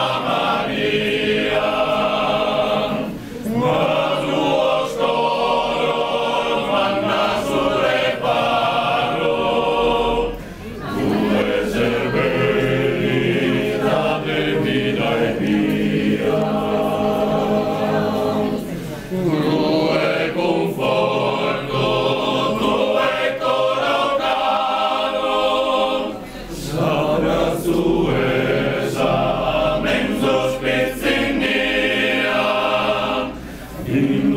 Maria. in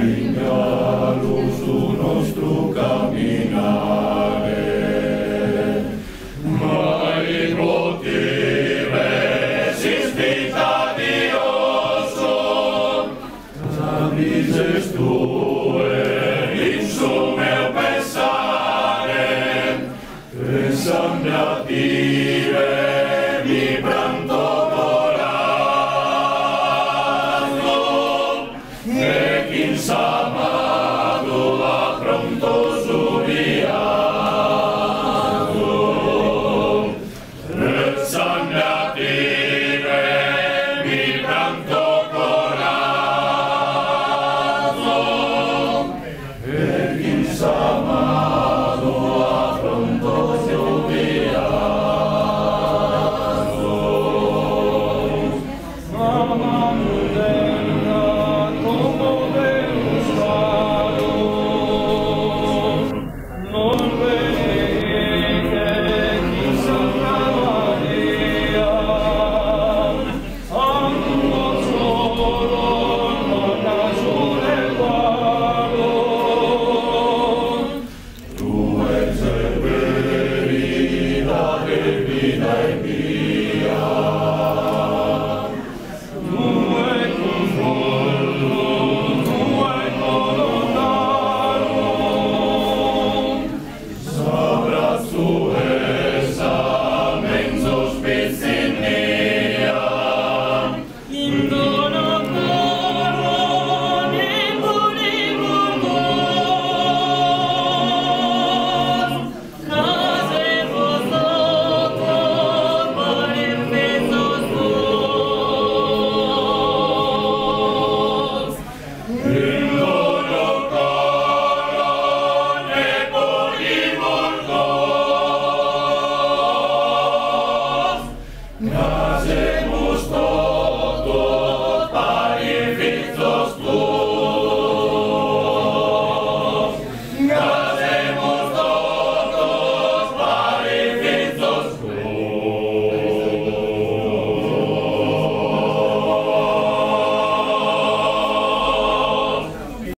Signa lus tu nostru caminare. Mai poti resistit ad Ioso, amises tu in su meu pensare, pensando a Dio.